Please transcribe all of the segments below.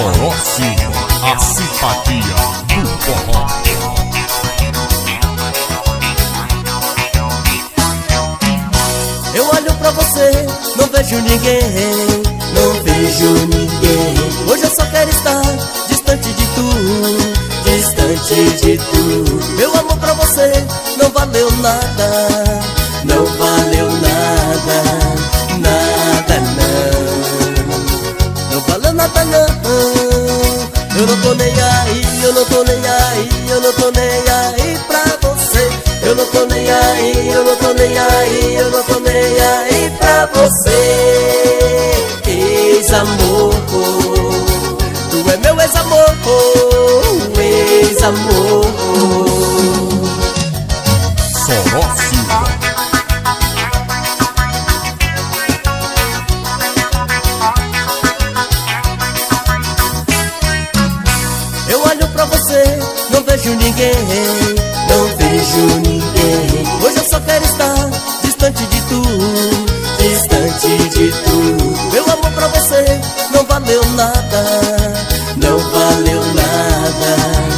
Sorocínio, a simpatia do forró. Eu olho pra você, não vejo ninguém, não vejo ninguém. Hoje eu só quero estar distante de tu, distante de tu. Meu amor pra você não valeu nada, não valeu nada, nada nada não. Eu não tô nem aí, eu não tô nem aí, eu não tô nem aí pra você. Eu não tô nem aí, eu não tô nem aí, eu não tô nem aí pra você. Ex-amor, tu é meu ex-amor, ex-amor. Sorocínio. Ninguém, não vejo ninguém. Hoje eu só quero estar distante de tu, distante de tu. Meu amor pra você não valeu nada, não valeu nada,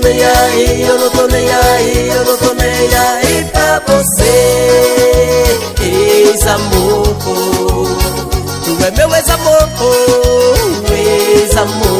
nem aí, eu não tô nem aí, eu não tô nem aí pra você. Ex-amor, tu é meu ex-amor, ex-amor.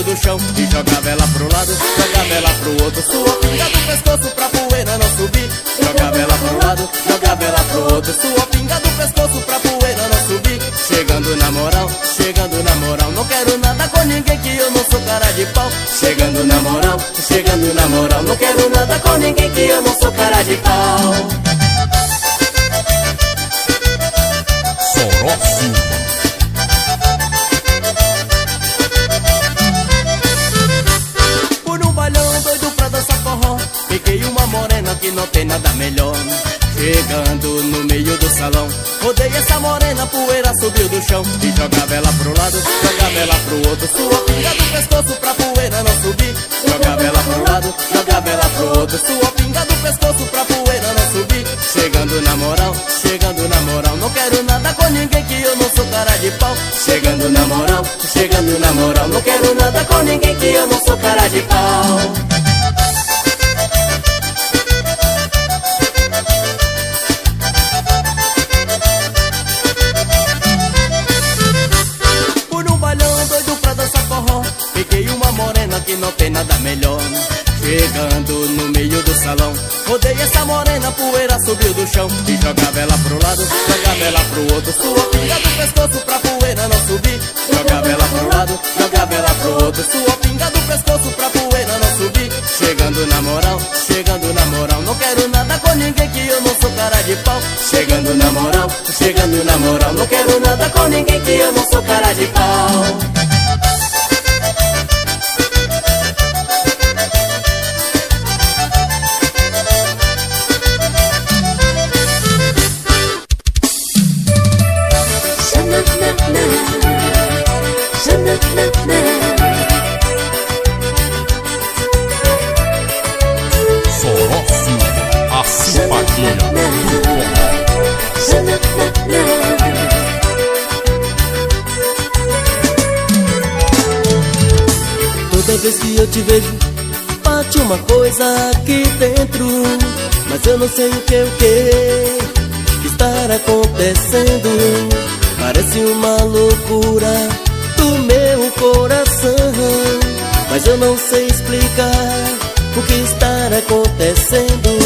Subiu do chão E jogava ela pro lado, jogava ela pro outro Sua pinga do pescoço pra poeira não subir Jogava ela pro lado, jogava ela pro outro Sua pinga do pescoço pra poeira não subir Chegando na moral, chegando na moral Não quero nada com ninguém que eu não sou cara de pau Chegando na moral, chegando na moral Não quero nada com ninguém que eu não sou cara de pau. Sorocínio, Chegando no meio do salão. Rodei essa morena, poeira subiu do chão. E jogava ela pro lado, jogava ela pro outro. Sua pinga do pescoço pra poeira não subir. Jogava ela pro lado, jogava ela pro outro. Sua pinga do pescoço pra poeira não subir. Chegando na moral, chegando na moral. Não quero nada com ninguém que eu não sou cara de pau. Chegando na moral, chegando na moral. Não quero nada com ninguém que eu não sou cara de pau não tem nada melhor. Chegando no meio do salão Rodei essa morena, poeira subiu do chão. E jogava ela pro lado, jogava ela pro outro. Sua pinga do pescoço pra poeira não subir. Jogava ela pro lado, jogava ela pro outro. Sua pinga do pescoço pra poeira não subir. Chegando na moral, chegando na moral. Não quero nada com ninguém que eu não sou cara de pau. Chegando na moral, chegando na moral. Não quero nada com ninguém que eu não sou cara de pau. Te vejo, bate uma coisa aqui dentro. Mas eu não sei o que, o que estar acontecendo. Parece uma loucura do meu coração. Mas eu não sei explicar o que está acontecendo.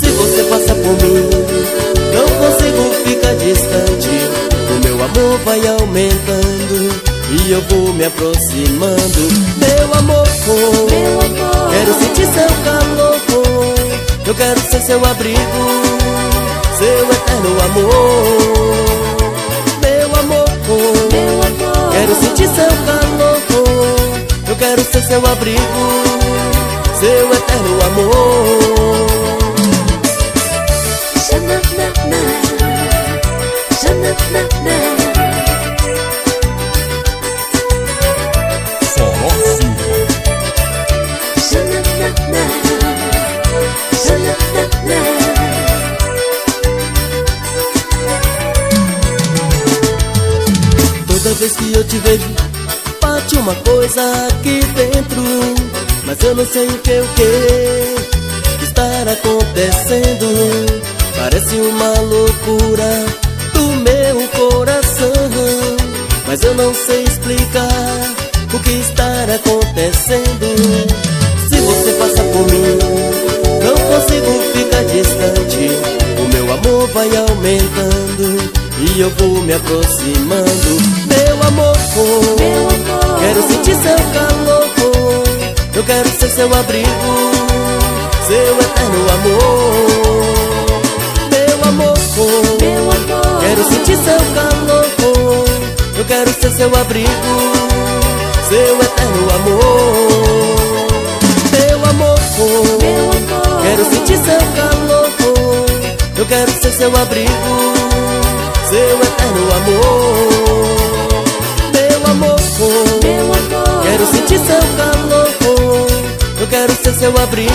Se você passa por mim, não consigo ficar distante. O meu amor vai aumentando. E eu vou me aproximando. Meu amor, Meu amor. Quero sentir seu calor. Eu quero ser seu abrigo Seu eterno amor. Meu amor, Meu amor. Quero sentir seu calor. Eu quero ser seu abrigo Seu eterno amor vez que eu te vejo Bate uma coisa aqui dentro. Mas eu não sei o que, o que Estar acontecendo. Parece uma loucura do meu coração. Mas eu não sei explicar O que está acontecendo. Se você passa por mim Não consigo ficar distante. O meu amor vai aumentando e eu vou me aproximando amor, meu amor. Quero sentir seu calor. Eu quero ser seu abrigo Seu eterno amor. Meu amor, meu amor. Quero sentir seu calor. Eu quero ser seu abrigo Seu eterno amor. Meu amor, meu amor. Quero sentir seu calor. Eu quero ser seu abrigo seu eterno amor. Quero sentir seu calor. Eu quero ser seu abrigo,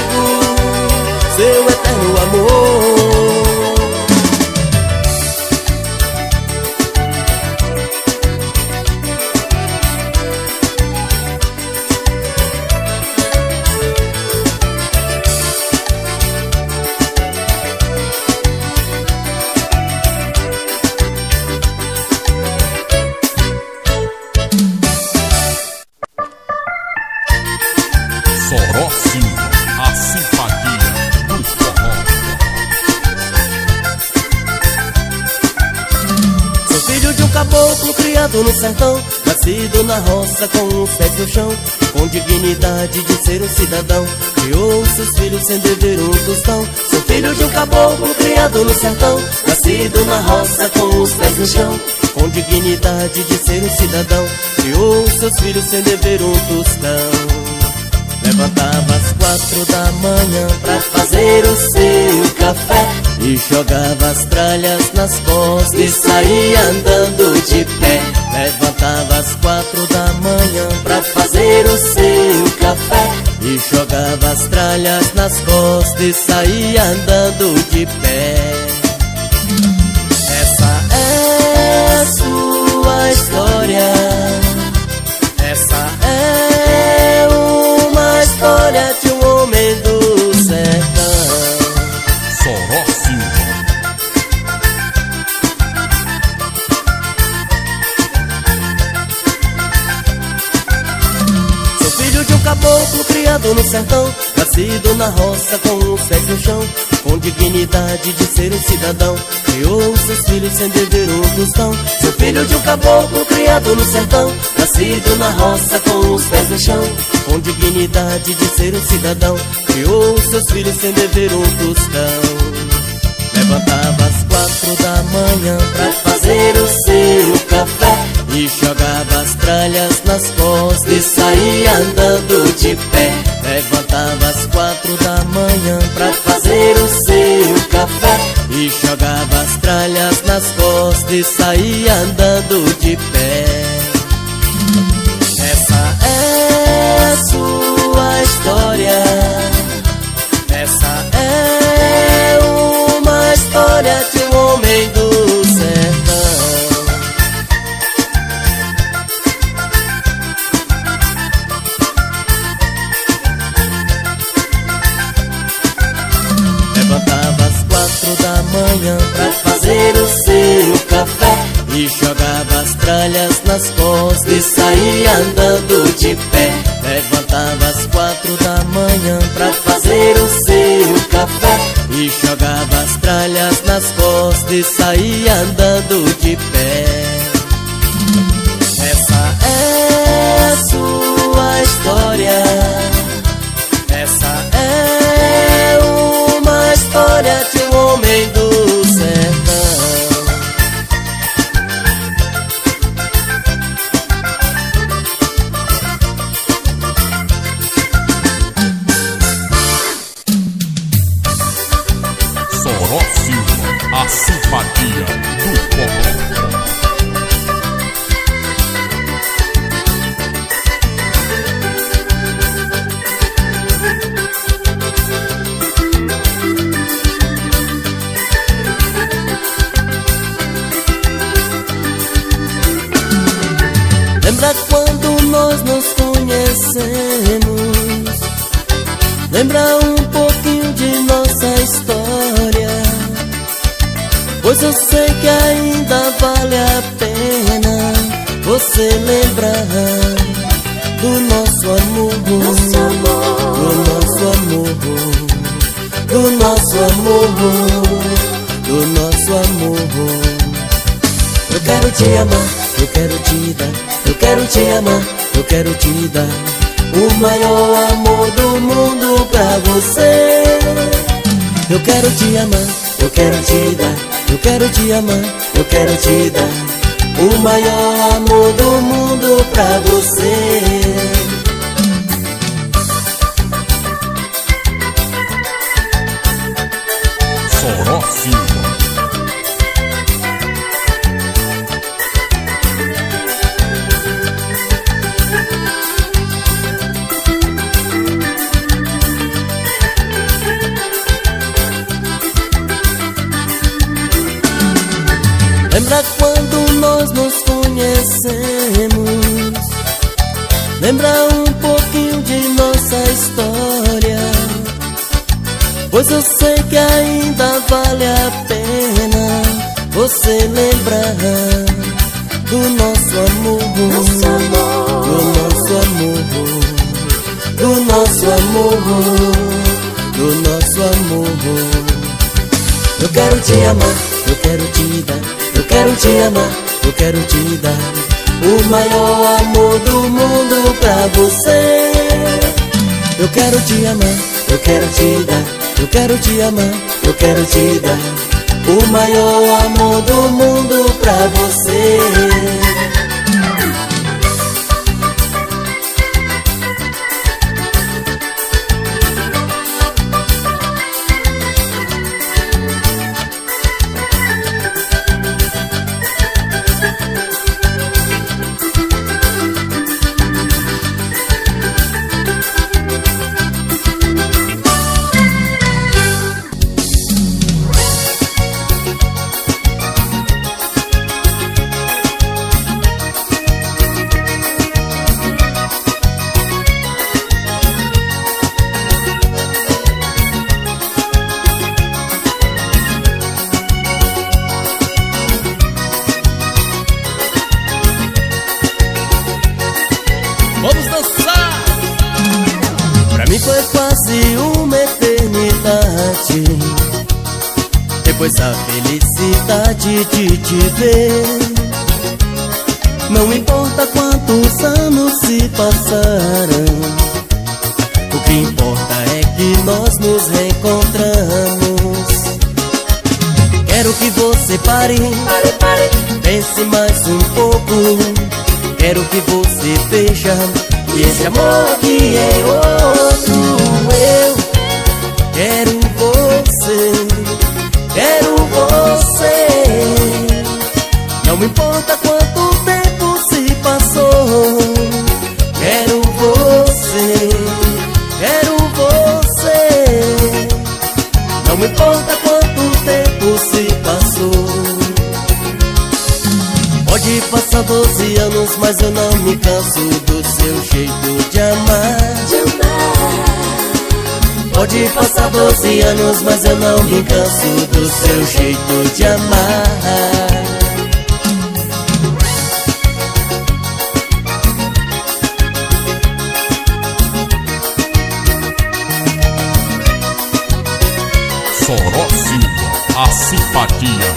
seu eterno amor. No chão Com dignidade de ser um cidadão. Criou seus filhos sem dever um tostão. Sou filho de um caboclo criado no sertão Nascido na roça com os pés no chão. Com dignidade de ser um cidadão Criou seus filhos sem dever um tostão. Levantava às quatro da manhã pra fazer o seu café E jogava as tralhas nas costas e saía andando de pé Levantava às quatro da manhã pra fazer o seu café E jogava as tralhas nas costas e saía andando de pé. Essa é sua história caboclo criado no sertão Nascido na roça com os pés no chão Com dignidade de ser um cidadão Criou seus filhos sem dever um tostão. Sou filho de um caboclo criado no sertão Nascido na roça com os pés no chão Com dignidade de ser um cidadão Criou seus filhos sem dever um tostão Levantava às quatro da manhã pra fazer o seu café E jogava as tralhas nas costas e saía andando de pé. Levantava às quatro da manhã pra fazer o seu café E jogava as tralhas nas costas e saía andando de pé. Essa é a sua história um homem do sertão. Levantava às quatro da manhã pra fazer o seu café E jogava as tralhas nas costas e saía andando de pé. Levantava às quatro da manhã pra fazer o seu café E jogava as tralhas nas costas e saía andando de pé. Essa é a sua história. Essa é uma história de um homem do amar, Lembra um pouquinho de nossa história? Pois eu sei que ainda vale a pena você lembrar do nosso amor, do nosso amor, do nosso amor, do nosso amor. Eu quero te amar, eu quero te dar, eu quero te amar, eu quero te dar o maior amor do mundo pra você. Eu quero te amar, eu quero te dar, eu quero te amar, eu quero te dar o maior amor do mundo pra você. Depois a felicidade de te ver Não importa quantos anos se passaram O que importa é que nós nos reencontramos pare, pare, pare. Pense mais um pouco. Quero que você veja que esse amor aqui é outro. Eu quero 14 anos, mas eu não me canso do seu jeito de amar. De amar. Pode passar 12 anos, mas eu não me canso do seu jeito de amar. Sorócio, a simpatia.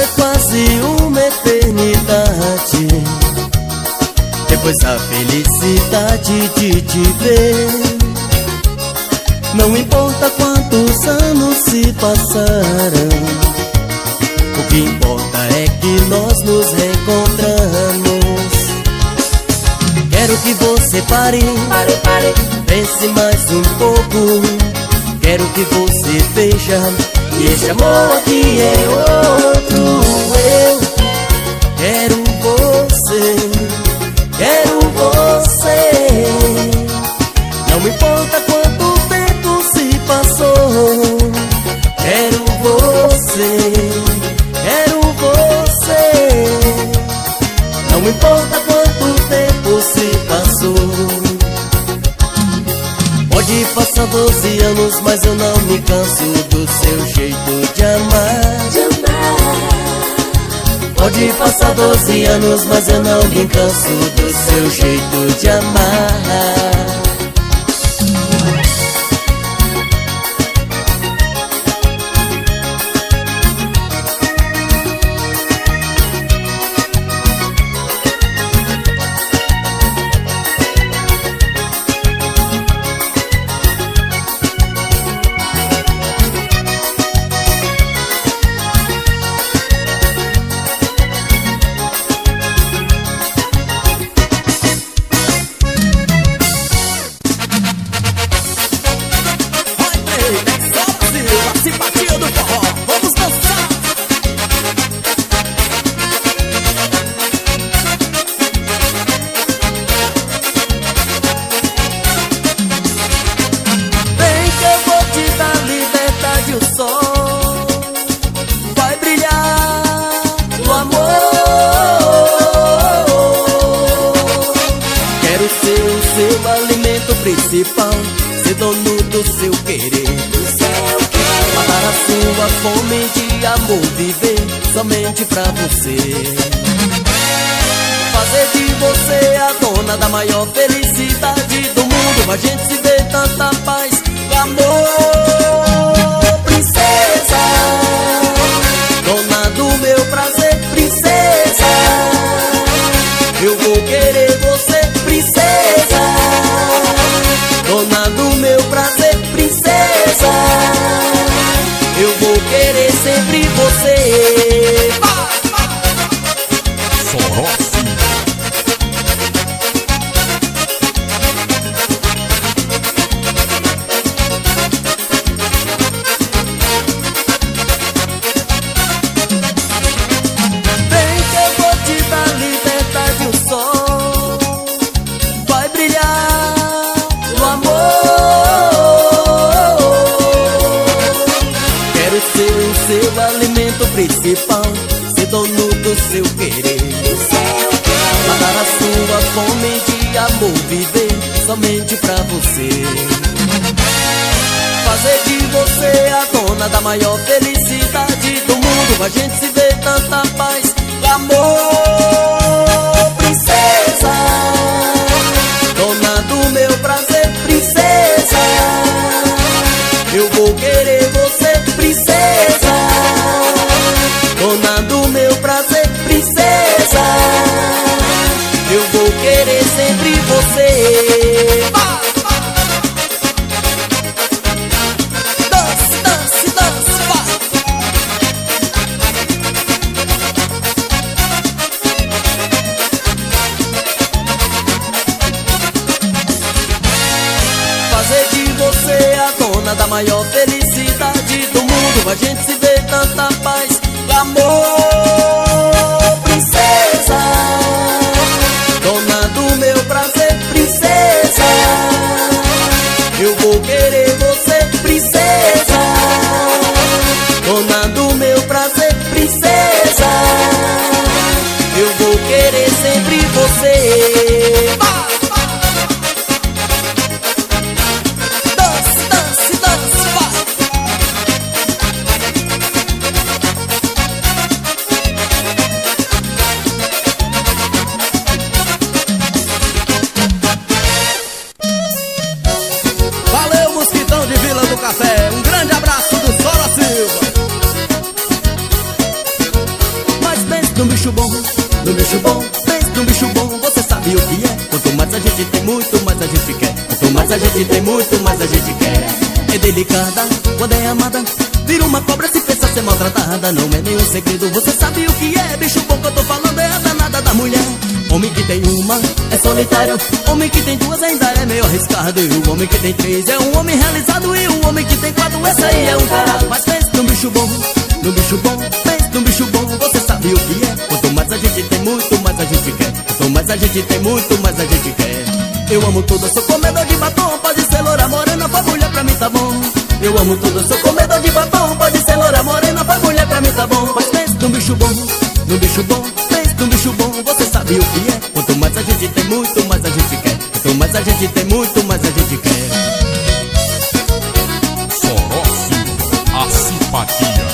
Foi quase uma eternidade Depois a felicidade de te ver Não importa quantos anos se passaram O que importa é que nós nos reencontramos Quero que você pare, Pare, pare. pense mais um pouco Quero que você veja que esse amor aqui é outro. Anos, mas eu não me canso do seu jeito de amar. De amar. Pode passar 12 anos, mas eu não me canso do seu jeito de amar. Principal, ser dono do seu querer. Matar a sua fome de amor, viver somente pra você. Fazer de você a dona da maior felicidade do mundo. A gente se vê tanta paz e amor, bicho bom, pense num bicho bom, você sabe o que é. Quanto mais a gente tem, muito mais a gente quer. Quanto mais a gente tem, muito mais a gente quer. É delicada, quando é amada, vira uma cobra se pensa ser maltratada. Não é nenhum segredo, você sabe o que é. Bicho bom que eu tô falando é a danada da mulher. Homem que tem uma é solitário, homem que tem duas ainda é meio arriscado. E o homem que tem três é um homem realizado. E o homem que tem quatro, esse aí é um tarado. Mas pense num bicho bom, num bicho bom, pense num bicho bom, você sabe o que é. Gente tem, muito mais a gente quer. Quanto mais a gente tem, muito mais a gente quer. Eu amo tudo, sou comedor de batom, pode ser loura morena, pra mulher pra mim tá bom. Eu amo tudo, sou comedor de batom, pode ser loura morena, pra mulher pra mim tá bom. Mas pense num bicho bom, num bicho bom, pense num bicho bom, você sabe o que é. Quanto mais a gente tem, muito mais a gente quer. Quanto mais a gente tem, muito mais a gente quer. Soró Silva, a simpatia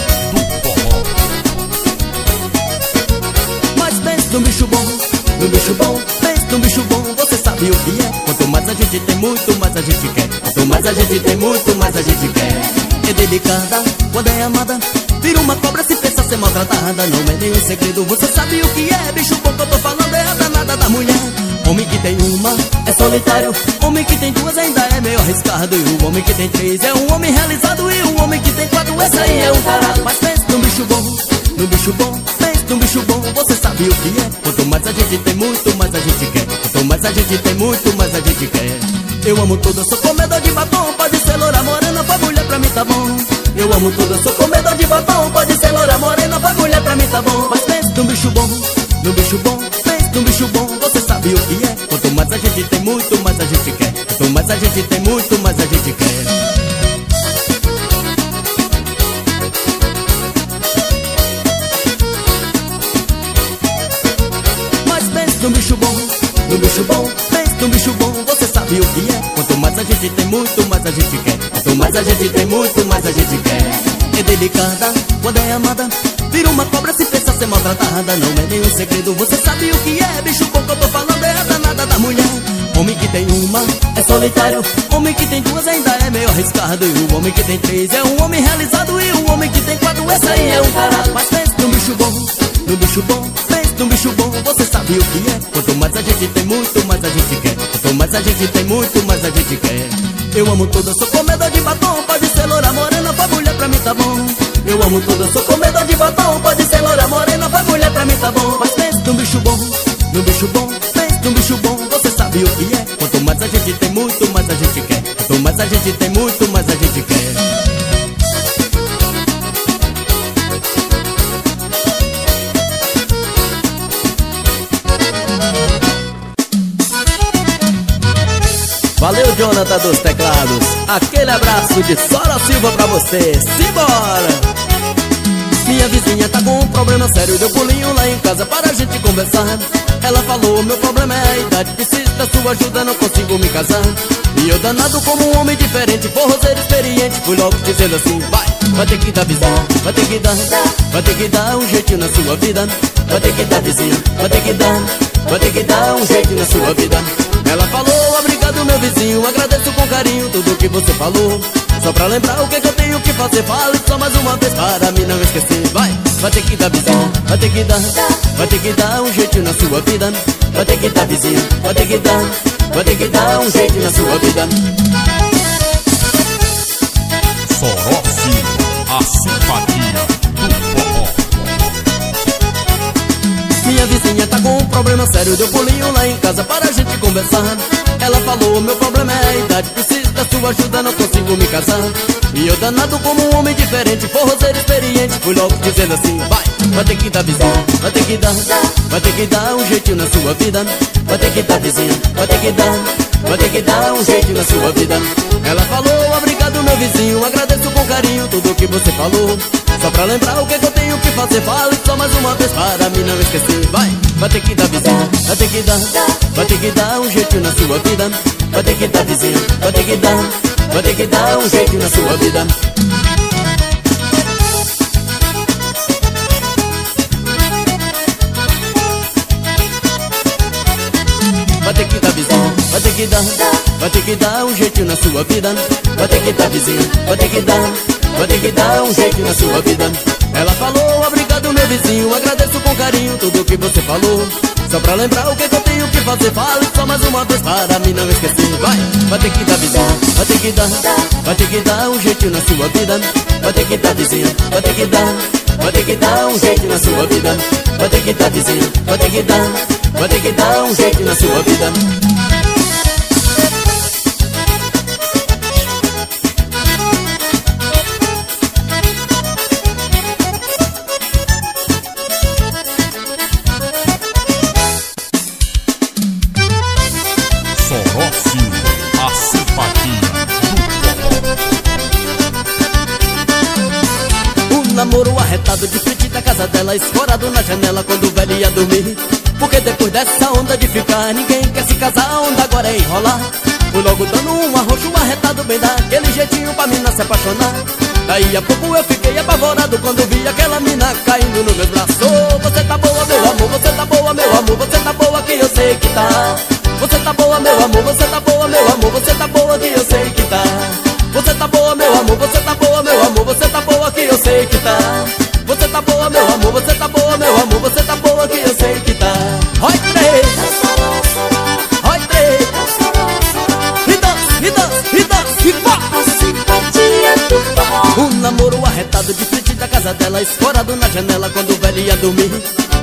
gente tem, muito mais a gente quer. Quanto mais a gente tem, muito mais a gente quer. É delicada, quando é amada, vira uma cobra se pensa ser maltratada. Não é nenhum segredo, você sabe o que é. Bicho bom que eu tô falando é a danada da mulher. Homem que tem uma é solitário, homem que tem duas ainda é meio arriscado. E o homem que tem três é um homem realizado. E o homem que tem quatro, esse aí é um tarado. Mas pense num bicho bom, num bicho bom, pense num bicho bom, você sabe o que é. Quanto mais a gente tem, muito mais a gente quer. A gente tem, muito mais a gente quer. Eu amo tudo, sou comedor de batom, pode ser loura morena, pra mulher pra mim tá bom. Eu amo tudo, sou comedor de batom, pode ser loura morena, pra mulher pra mim tá bom. Mas pense num bicho bom, num bicho bom, pense num bicho bom, você sabe o que é. Quanto mais a gente tem, muito mais a gente quer. Quanto mais a gente tem, muito mais a gente quer. O que é. Quanto mais a gente tem, muito mais a gente quer. Quanto mais a gente tem, muito mais a gente quer. É delicada, quando é amada, vira uma cobra se pensa ser maltratada. Não é nenhum segredo, você sabe o que é. Bicho bom que eu tô falando é a danada da mulher. Homem que tem uma é solitário, homem que tem duas ainda é meio arriscado. E o homem que tem três é um homem realizado. E o homem que tem quatro, esse aí é um tarado. Mas pense num bicho bom, num bicho bom, pense num bicho bom, você sabe o que é. Quanto mais a gente tem, muito mais a gente quer. Quanto mais a gente tem, muito mais a gente quer. Eu amo eu sou comedor de batom, pode ser loura morena, pra mulher pra mim tá bom. Eu amo eu sou comedor de batom, pode ser loura morena, pra mulher pra mim tá bom. Mas pense num bicho bom, num bicho bom, pense num bicho bom, você sabe o que é. Quanto mais a gente tem, muito mais a gente quer. Quanto mais a gente tem, muito mais a gente quer. Valeu, Jonathan dos Teclados. Aquele abraço de Sora Silva pra você. Simbora! Minha vizinha tá com um problema sério Deu pulinho lá em casa para a gente conversar Ela falou, meu problema é a idade Preciso da sua ajuda, não consigo me casar E eu danado como um homem diferente Forrozeiro experiente Fui logo dizendo assim, vai Vai ter que dar vizinha, vai ter que dar Vai ter que dar um jeitinho na sua vida Vai ter que dar vizinha, vai ter que dar Vai ter que dar um jeito na sua vida Ela falou, obrigado meu vizinho Agradeço com carinho tudo que você falou. Só pra lembrar o que, que eu tenho que fazer Fale só mais uma vez para mim não esquecer. Vai, vai ter que dar vizinho Vai ter que dar, vai ter que dar um jeito na sua vida. Vai ter que dar vizinho Vai ter que dar, vai ter que dar um jeito na sua vida. Silva, a simpatia Minha vizinha tá com um problema sério Deu pulinho lá em casa para a gente conversar. Ela falou, meu problema é a idade Preciso da sua ajuda não consigo me casar. E eu danado como um homem diferente Forrozeiro experiente Fui logo dizendo assim Vai, vai ter que dar vizinha Vai ter que dar, vai ter que dar um jeitinho na sua vida Vai ter que dar vizinha Vai ter que dar, vai ter que dar um jeitinho na sua vida. Ela falou, obrigado meu vizinho Agradeço com carinho tudo que você falou. Só pra lembrar o que, que eu tenho que fazer Fale só mais uma vez para mim não esquecer. Vai, vai ter que dar vizinha Vai ter que dar, vai ter que dar um jeitinho na sua vida. Vai ter que dar vizinha Vai ter que dar, vai ter que dar um jeitinho na sua vida que vai ter que dar um jeitinho na sua vida. Vai ter que dar vizinha, vai ter que dar, vai ter que dar um jeitinho na sua vida. Ela falou, obrigado meu vizinho, agradeço com carinho tudo que você falou. Só pra lembrar o que, eu tenho que fazer, fale só mais uma vez para mim não esquecer. Vai, vai ter que dar vizinha, vai ter que dar, vai ter que dar um jeitinho na sua vida. Vai ter que dar vizinha, vai ter que dar, vai ter que dar um jeitinho na sua vida. Vai ter que dar vizinha, vai ter que dar, vai ter que dar um jeitinho na sua vida. Arretado de frente da casa dela Escorado na janela quando o velho ia dormir. Porque depois dessa onda de ficar Ninguém quer se casar, a onda agora é enrolar. Fui logo dando um arroxo arretado Bem daquele jeitinho pra mina se apaixonar. Daí a pouco eu fiquei apavorado Quando vi aquela mina caindo nos meus braços. Você tá boa meu amor, você tá boa meu amor Você tá boa que eu sei que tá. Você tá boa meu amor, você tá boa meu amor Você tá boa que eu sei que tá. Você tá boa meu amor, você tá boa meu amor Você tá boa que eu sei que tá tá boa meu amor, você tá boa meu amor Você tá boa que eu sei que tá. Oi, três, oi, três E dança, e dança, e dança, e vá A simpatia do forró um namoro arretado de frente da casa dela Escorado na janela quando o velho ia dormir.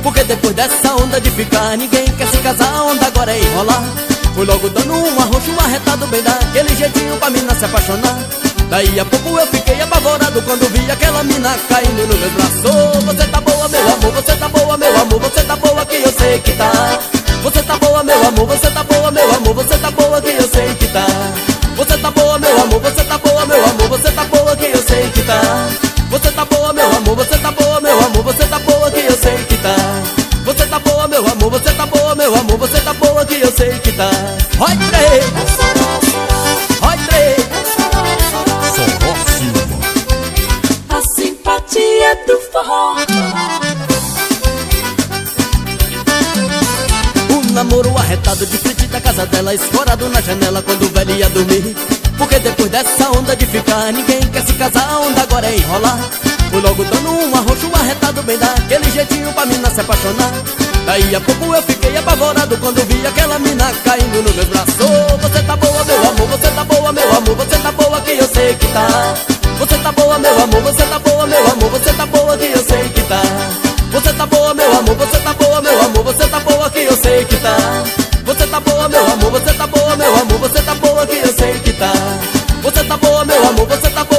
Porque depois dessa onda de ficar Ninguém quer se casar, a onda agora é enrolar. Fui logo dando um arroxo arretado Bem daquele jeitinho pra mina se apaixonar Daí a pouco eu fiquei apavorado Quando vi aquela mina caindo no meu braço oh, Você tá boa meu amor, você tá boa meu amor Você tá boa que eu sei que tá Você tá boa meu amor, você tá boa meu amor Você tá boa que eu sei que tá Você tá boa meu amor, você tá boa meu amor Você tá boa que eu sei que tá Você tá boa meu amor, você tá boa meu amor Você tá boa que eu sei que tá Você tá boa meu amor, você tá boa meu amor Você tá boa que eu sei que tá oi, dela Escorado na janela quando o velho ia dormir. Porque depois dessa onda de ficar Ninguém quer se casar, a onda agora é enrolar. Fui logo dando um arroxo arretado Bem daquele jeitinho pra mina se apaixonar. Daí a pouco eu fiquei apavorado Quando vi aquela mina caindo no meu braço Você tá boa meu amor, você tá boa meu amor Você tá boa que eu sei que tá. Você tá boa meu amor, você tá boa meu amor Você tá boa que eu sei que tá. Você tá boa, meu tá boa, meu amor, você tá boa,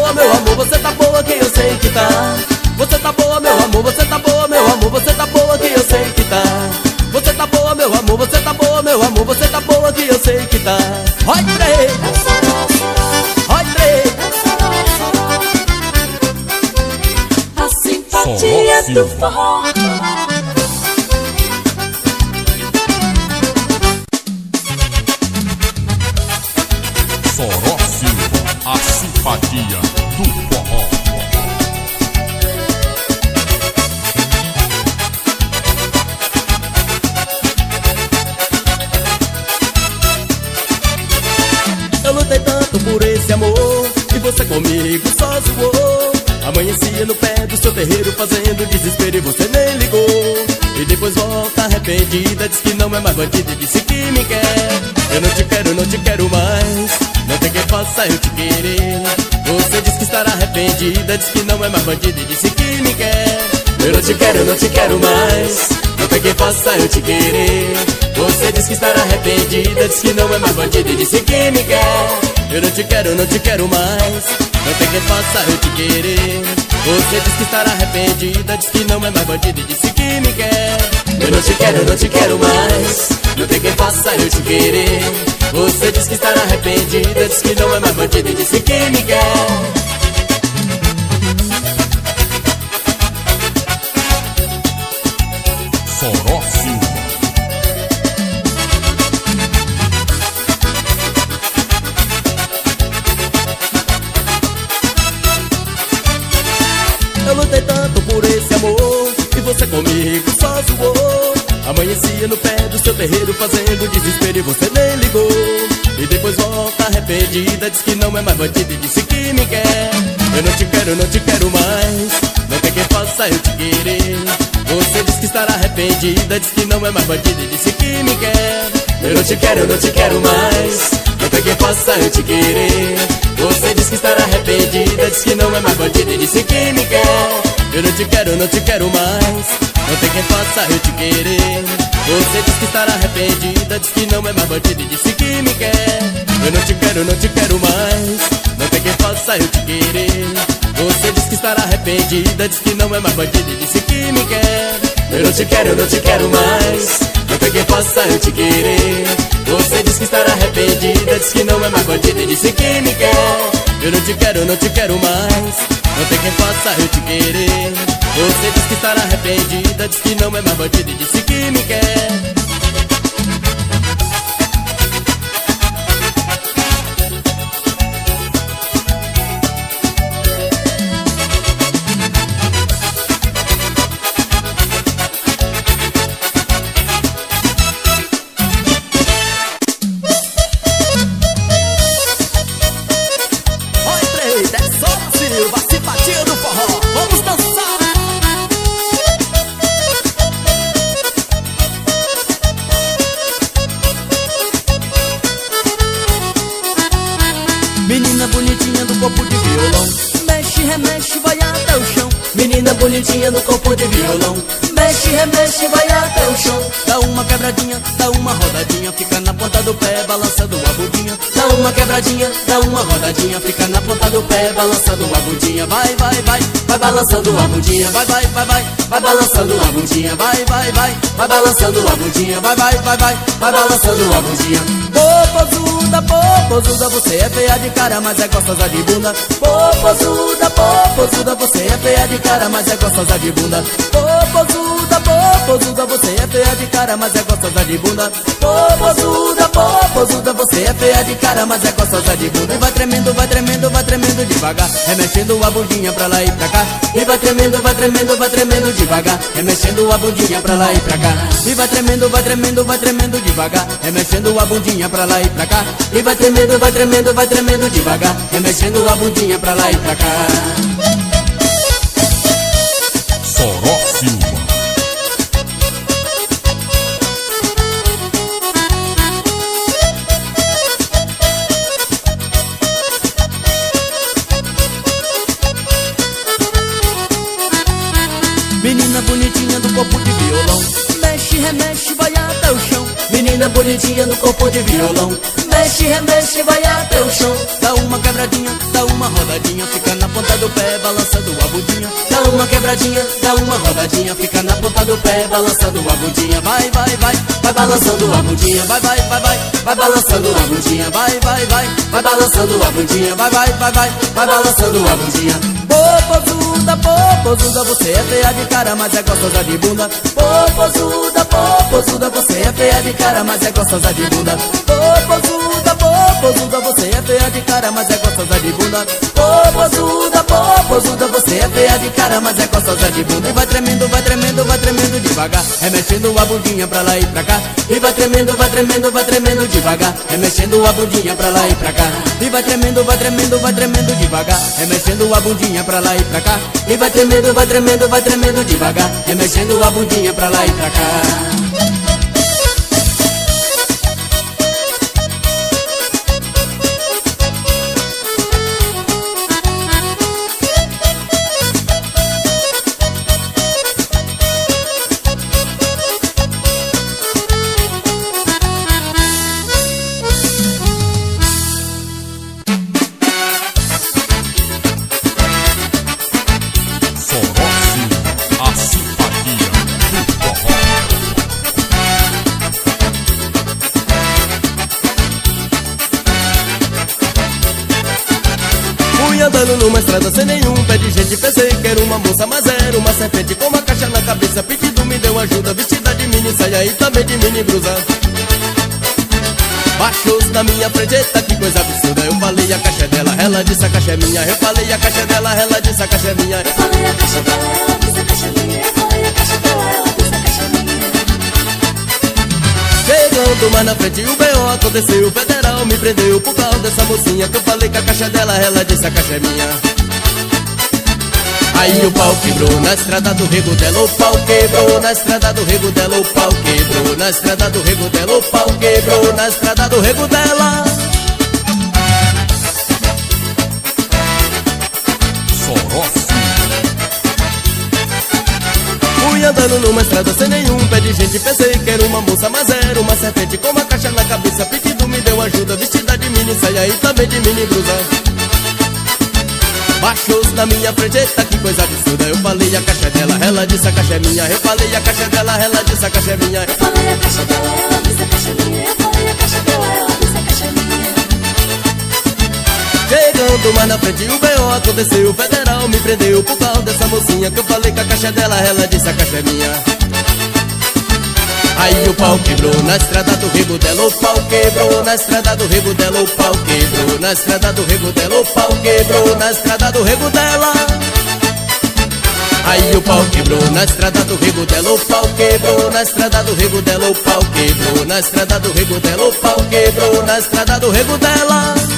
Quem faça eu te querer. Você diz que estará arrependida Diz que não é mais bandida e disse que me quer. Eu não te quero, não te quero mais Não tem quem faça eu te querer. Você diz que estará arrependida Diz que não é mais bandida e disse que me quer. Eu não te quero, não te quero mais Não tem quem faça eu te querer. Você diz que estará arrependida Diz que não é mais bandida e disse que me quer Amanhecia no pé do seu terreiro Fazendo desespero e você nem ligou. E depois volta arrependida Diz que não é mais bandida e disse que me quer. Eu não te quero, não te quero mais. Não tem quem faça eu te querer. Você diz que estará arrependida Diz que não é mais bandida e disse que me quer. Eu não te quero, eu não te quero mais. Não tem quem faça eu te querer. Você diz que estará arrependida Diz que não é mais bandida e disse que me quer Eu não te quero, não te quero mais. Não tem quem faça eu te querer. Você diz que estará arrependida Diz que não é mais bandida e disse que me quer. Eu não te quero, não te quero mais. Não tem quem faça eu te querer. Você diz que estará arrependida Diz que não é mais bandida e disse que me quer. Eu não te quero, não te quero mais. Não tem quem faça eu te querer. Você diz que estará arrependida Diz que não é mais bandida e disse que me quer. Eu não te quero, não te quero mais Não tem quem faça eu te querer. Você diz que estará arrependida Diz que não é mais bandida e disse que me quer bonitinha do corpo de violão. Mexe, remexe, vai até o chão. Dá uma quebradinha, dá uma rodadinha. Fica na ponta do pé, balançando a bundinha Dá uma quebradinha, dá uma rodadinha Fica na ponta do pé, balançando a bundinha Vai, vai, vai, vai balançando a bundinha Vai, vai, vai, vai, vai balançando a bundinha Vai, vai, vai, vai balançando a bundinha Vai, vai, vai, vai, vai balançando a bundinha Popozuda, popozuda, você é feia de cara, mas é gostosa de bunda Popozuda, popozuda, você é feia de cara, mas é gostosa de bunda Popozuda, popozuda, você é feia de cara, mas é gostosa de bunda Popozuda, popozuda, você é feia de cara, mas é gostosa de bunda. E vai tremendo, vai tremendo, vai tremendo devagar. Remexendo a bundinha pra lá e pra cá. E vai tremendo, vai tremendo, vai tremendo devagar. Remexendo a bundinha pra lá e pra cá. E vai tremendo, vai tremendo, vai tremendo devagar. Remexendo a bundinha pra lá e pra cá. E vai tremendo, vai tremendo, vai tremendo devagar. Remexendo a bundinha pra lá e pra cá. Soró Menina bonitinha do corpo de violão. Mexe, remexe, vai até o chão. Dá uma quebradinha, dá uma rodadinha Fica na ponta do pé, balançando a bundinha. Dá uma quebradinha, dá uma rodadinha Fica na ponta do pé, balançando a bundinha. Vai, vai, vai, vai balançando a bundinha. Vai, vai, vai, vai, vai balançando a bundinha. Vai, vai, vai, vai balançando a bundinha. Vai, vai, vai, vai, vai balançando a bundinha. Popozuda, popozuda, você é feia de cara, mas é gostosa de bunda. Popozuda, popozuda, você feia de cara, mas é gostosa de bunda. Popozuda, popozuda, você é feia de cara, mas é gostosa de bunda. Popozuda, popozuda, você é feia de cara, mas é gostosa de bunda. E vai tremendo, vai tremendo, vai tremendo devagar, remexendo a bundinha pra lá e pra cá. E vai tremendo, vai tremendo, vai tremendo devagar, remexendo a bundinha pra lá e pra cá. E vai tremendo, vai tremendo, vai tremendo devagar, remexendo a bundinha pra lá e pra cá. E vai tremendo, vai tremendo, vai tremendo devagar, remexendo a bundinha pra lá e pra cá. Sem nenhum. Pé de gente Pensei que era uma moça, mas era uma serpente Com uma caixa na cabeça, pedido me deu ajuda Vestida de mini saia e também de mini blusa. Baixou-se na minha frente, eita que coisa absurda. Eu falei a caixa é dela, ela disse a caixa é minha. Eu falei a caixa é dela, ela disse a caixa é minha. Eu falei a caixa dela, ela Chegando mais na frente o B.O. aconteceu O federal me prendeu por causa dessa mocinha Que eu falei que a caixa dela, ela disse a caixa é minha Aí o pau quebrou na estrada do rego dela, o pau quebrou na estrada do rego dela, o pau quebrou na estrada do rego dela, o pau quebrou na estrada do rego dela. Andando numa estrada sem nenhum pé de gente. Pensei que era uma moça, mas era uma serpente Com uma caixa na cabeça, pedido me deu ajuda Vestida de mini saia e também de mini blusa. Baixou-se na minha frente, eita que coisa absurda. Eu falei a caixa é dela, ela disse a caixa é minha. Eu falei a caixa é dela, ela disse a caixa é minha. Eu falei a caixa dela, ela disse a caixa é minha Chegando mais na frente o B.O. aconteceu O federal me prendeu por causa dessa mocinha Que eu falei que a caixa é dela, ela disse a caixa é minha Aí o pau quebrou na estrada do rego dela, o pau quebrou na estrada do rego dela, o pau quebrou na estrada do rego dela, o pau quebrou na estrada do rego dela. Aí o pau quebrou na estrada do rego dela, o pau quebrou na estrada do rego dela, o pau quebrou na estrada do rego dela, o pau quebrou na estrada do rego dela.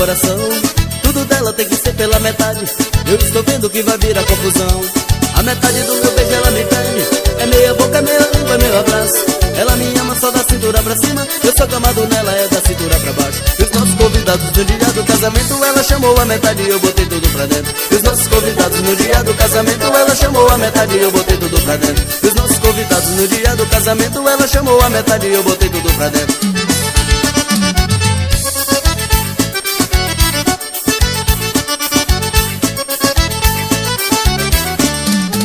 Coração. Tudo dela tem que ser pela metade. Eu estou vendo que vai virar confusão. A metade do meu beijo ela me pede. É meia boca, é meia língua, é meu abraço. Ela me ama só da cintura pra cima. Eu sou gamado nela, é da cintura pra baixo. E os nossos convidados no dia do casamento, ela chamou a metade e eu botei tudo pra dentro. E os nossos convidados no dia do casamento, ela chamou a metade e eu botei tudo pra dentro. E os nossos convidados no dia do casamento, ela chamou a metade e eu botei tudo pra dentro.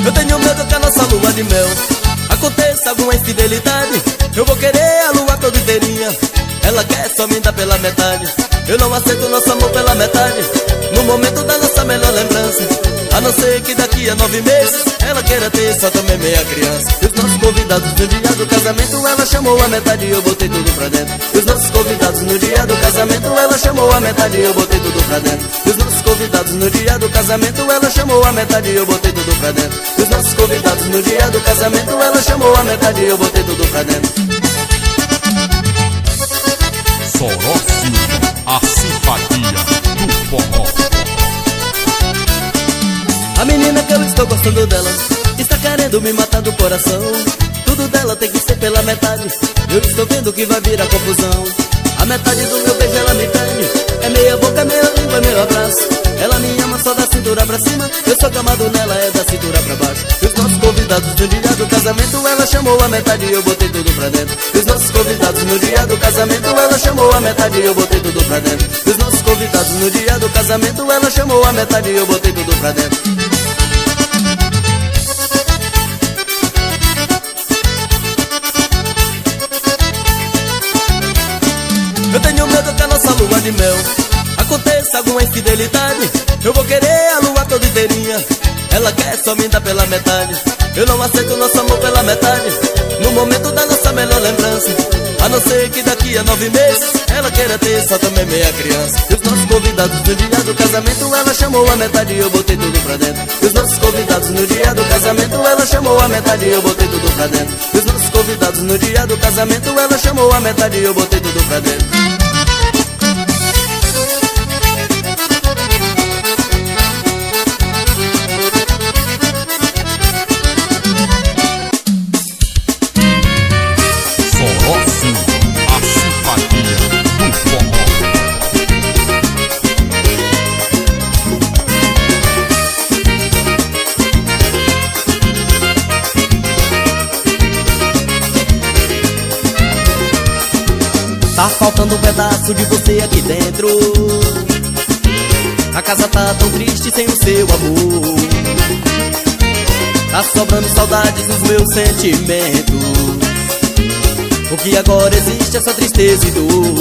Eu tenho medo que a nossa lua de mel Aconteça alguma infidelidade. Eu vou querer a lua toda inteirinha. Ela quer só me dar pela metade. Eu não aceito nosso amor pela metade. No momento não ser que daqui a nove meses Ela queira ter só também meia criança. E os nossos convidados no dia do casamento Ela chamou a metade e eu botei tudo pra dentro. E os nossos convidados no dia do casamento Ela chamou a metade e eu botei tudo pra dentro. E os nossos convidados no dia do casamento Ela chamou a metade e eu botei tudo pra dentro. E os nossos convidados no dia do casamento Ela chamou a metade e eu botei tudo pra dentro. Sorocci, a simpatia do forró. A menina que eu estou gostando dela Está querendo me matar do coração. Tudo dela tem que ser pela metade. Eu estou vendo que vai virar confusão. A metade do meu beijo ela me pede É meia boca, meia língua, meu abraço Ela me ama só da cintura pra cima. Eu sou gamado nela, é da cintura pra baixo. Os nossos convidados no dia do casamento Ela chamou a metade e eu botei tudo pra dentro. Os nossos convidados no dia do casamento Ela chamou a metade e eu botei tudo pra dentro. Os nossos convidados no dia do casamento Ela chamou a metade e eu botei tudo pra dentro. Eu tenho medo que a nossa lua de mel Aconteça alguma infidelidade Eu vou querer a lua toda inteirinha. Ela quer só me dar pela metade. Eu não aceito nosso amor pela metade. No momento da nossa melhor lembrança A não ser que daqui a nove meses Ela queira ter só também meia criança. E os nossos convidados no dia do casamento Ela chamou a metade e eu botei tudo pra dentro. E os nossos convidados no dia do casamento Ela chamou a metade e eu botei tudo pra dentro. E os nossos convidados no dia do casamento Ela chamou a metade e eu botei tudo pra dentro Um pedaço de você aqui dentro. A casa tá tão triste sem o seu amor. Tá sobrando saudades nos meus sentimentos. O que agora existe só tristeza e dor.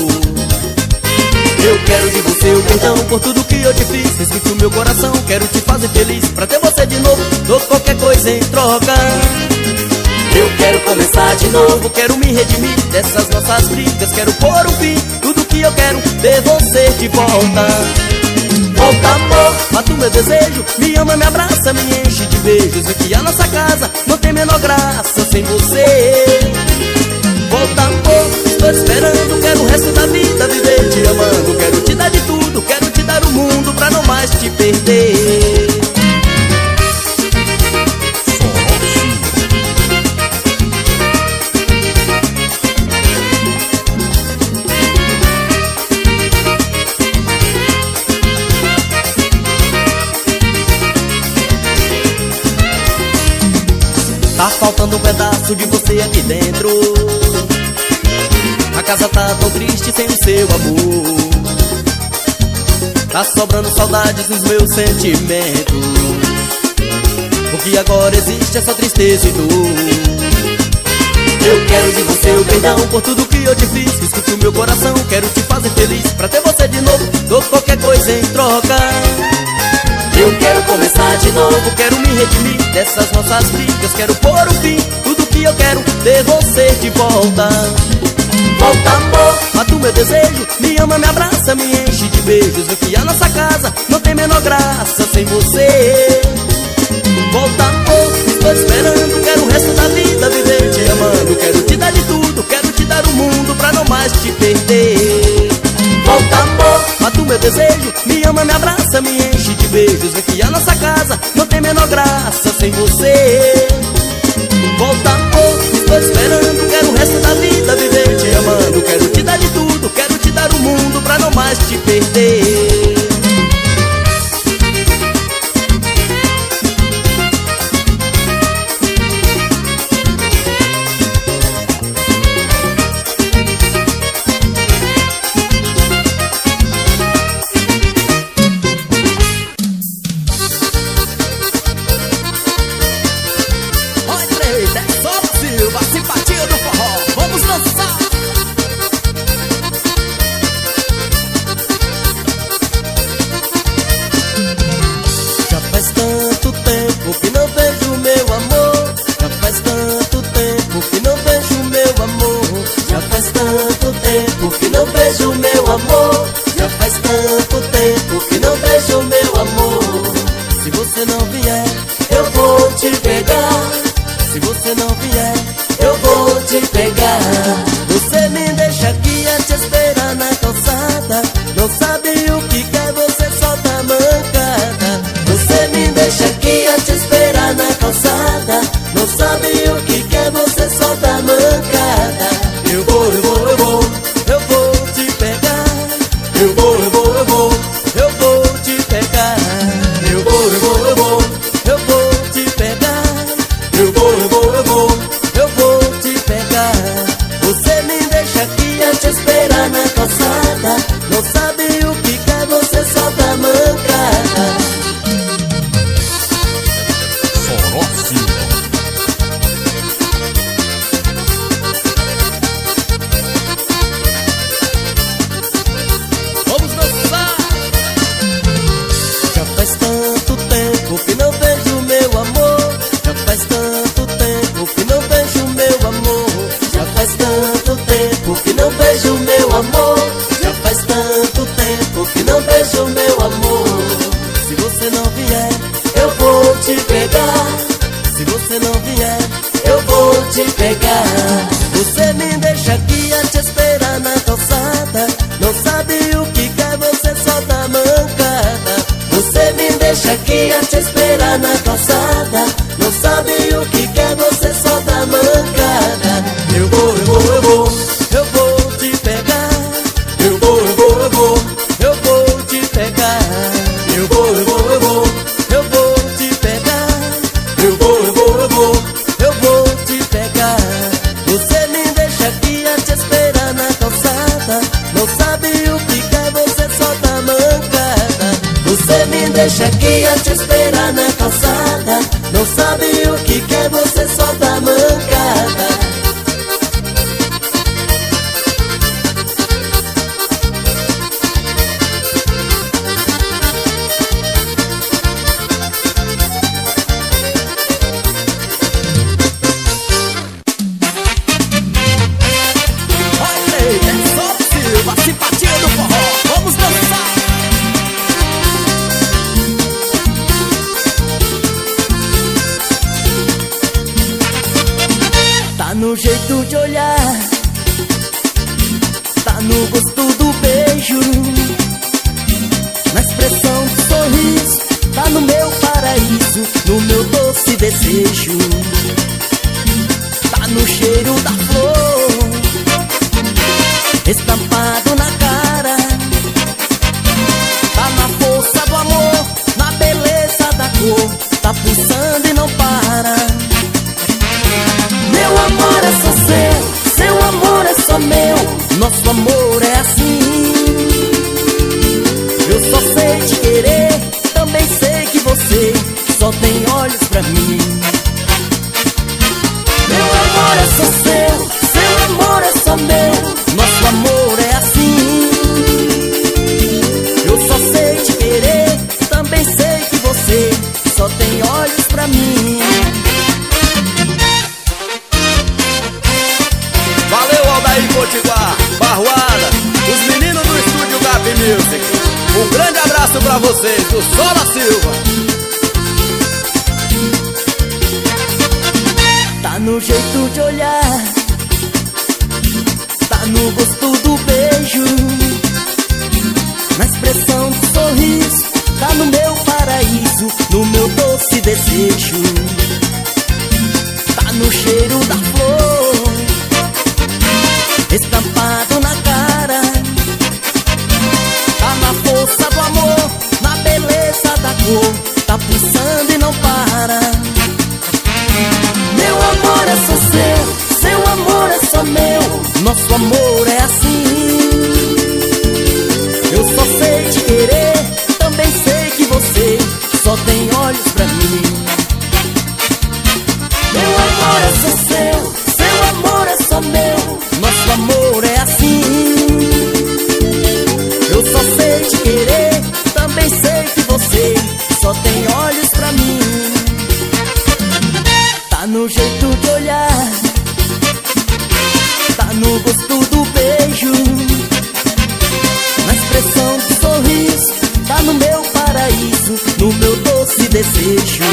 Eu quero de você o perdão por tudo que eu te fiz Esqueci o meu coração, quero te fazer feliz Pra ter você de novo, dou qualquer coisa em troca Eu quero começar de novo, quero me redimir Dessas nossas brigas, quero pôr um fim Tudo que eu quero, ter você de volta. Volta amor, mata o meu desejo. Me ama, me abraça, me enche de beijos. Vê que a nossa casa não tem menor graça sem você. Volta amor, estou esperando. Quero o resto da vida viver te amando. Quero te dar de tudo, quero te dar o mundo Pra não mais te perder faltando um pedaço de você aqui dentro. A casa tá tão triste sem o seu amor. Tá sobrando saudades nos meus sentimentos. O que agora existe é só tristeza e dor. Eu quero de você o perdão por tudo que eu te fiz. Escute o meu coração, quero te fazer feliz. Pra ter você de novo, dou qualquer coisa em troca eu quero começar de novo, quero me redimir dessas nossas brigas, quero pôr um fim. Tudo que eu quero, ter você de volta. Volta amor, mata o meu desejo, me ama, me abraça, me enche de beijos. Vê que a nossa casa não tem menor graça sem você. Volta amor, estou esperando, quero o resto da vida viver te amando. Quero te dar de tudo, quero te dar o mundo pra não mais te perder. Volta amor, mata o meu desejo Me ama, me abraça, me enche de beijos. Vê que a nossa casa não tem menor graça sem você. Volta amor, estou esperando Quero o resto da vida viver te amando. Quero te dar de tudo, quero te dar o mundo Pra não mais te perder tanto tempo que não vejo meu amor. Já faz tanto tempo a te esperar na calçada. Nosso amor é assim. no jeito de olhar, tá no gosto do beijo, na expressão do sorriso, tá no meu paraíso, no meu doce desejo.